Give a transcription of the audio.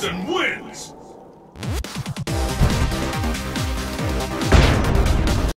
Jackson wins!